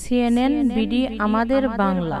CNN BD আমাদের বাংলা।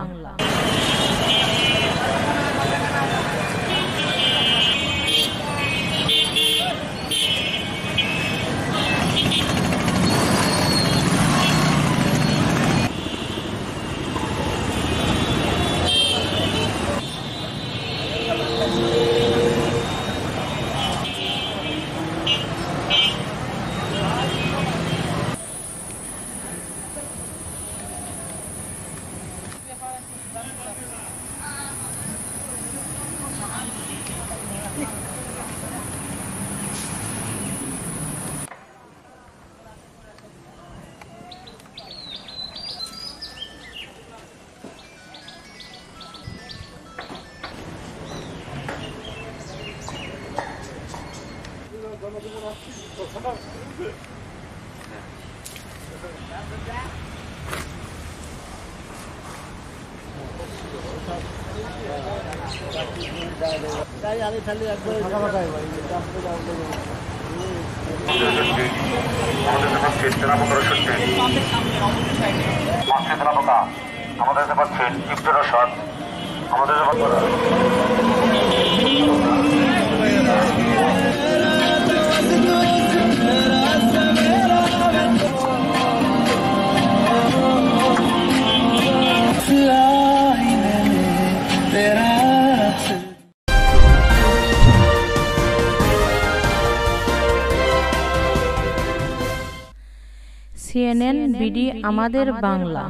আমাদের পাঁচশো তেরা পোকা আমাদের আমাদের সিএনএন বিডি আমাদের বাংলা।